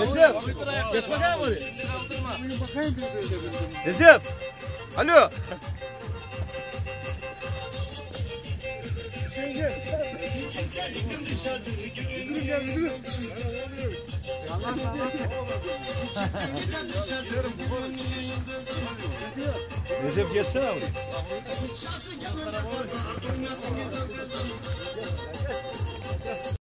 Recep. Geç bakayım oraya. Recep. Alo. Recep geçsene buraya.